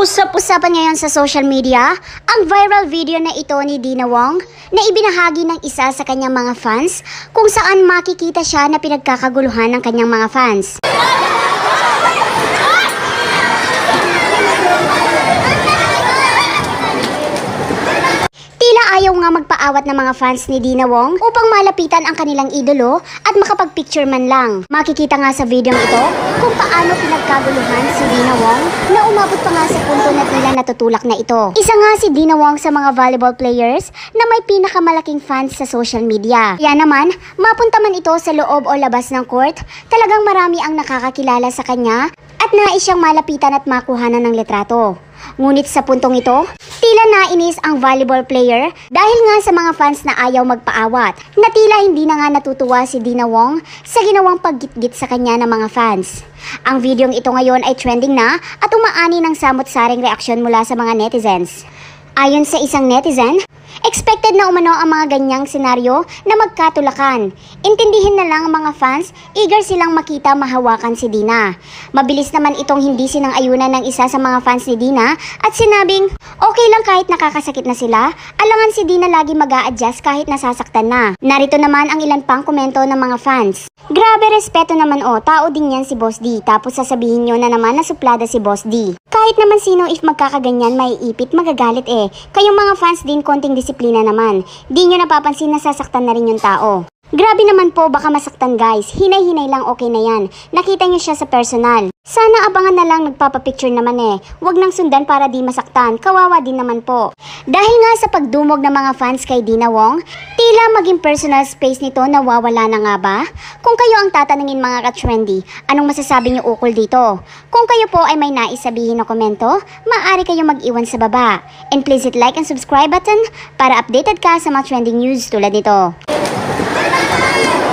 Usap-usapan ngayon sa social media ang viral video na ito ni Dina Wong na ibinahagi ng isa sa kanyang mga fans kung saan makikita siya na pinagkakaguluhan ng kanyang mga fans. Tila ayaw nga magpaawat ng mga fans ni Dina Wong upang malapitan ang kanilang idolo at makapag-picture man lang. Makikita nga sa video ito kung paano pinagkaguluhan si Dina Wong na umabot pa nga sa punto na tila natutulak na ito. Isa nga si Dina Wong sa mga volleyball players na may pinakamalaking fans sa social media. Kaya naman, mapunta man ito sa loob o labas ng court, talagang marami ang nakakakilala sa kanya at nais siyang malapitan at makuhanan ng litrato. Ngunit sa puntong ito, tila nainis ang volleyball player dahil nga sa mga fans na ayaw magpaawat na tila hindi na nga natutuwa si Dina Wong sa ginawang paggitgit sa kanya ng mga fans. Ang videong ito ngayon ay trending na at umaani ng samot-saring reaksyon mula sa mga netizens. Ayon sa isang netizen, expected na umano ang mga ganyang senaryo na magkatulakan. Intindihin na lang ang mga fans, eager silang makita mahawakan si Dina. Mabilis naman itong hindi sinang-ayunan ng isa sa mga fans ni Dina at sinabing, okay lang kahit nakakasakit na sila, alangan si Dina lagi mag adjust kahit nasasaktan na. Narito naman ang ilan pang komento ng mga fans. Grabe respeto naman o, tao din yan si Boss D, tapos sasabihin nyo na naman na suplada si Boss D. Kahit naman sino if magkakaganyan maiipit, magagalit eh. Kayong mga fans din konting disiplina naman. Di nyo napapansin na sasaktan na rin yung tao. Grabe naman po, baka masaktan guys. Hinay-hinay lang okay na yan. Nakita nyo siya sa personal. Sana abangan na lang nagpapapicture naman eh. Huwag nang sundan para di masaktan. Kawawa din naman po. Dahil nga sa pagdumog ng mga fans kay Dina Wong, tila maging personal space nito nawawala na nga ba? Kung kayo ang tatanungin mga ka-trendy, anong masasabi niyo ukol dito? Kung kayo po ay may nais sabihin na komento, maaari kayong mag-iwan sa baba. And please hit like and subscribe button para updated ka sa mga trending news tulad nito. Thank you.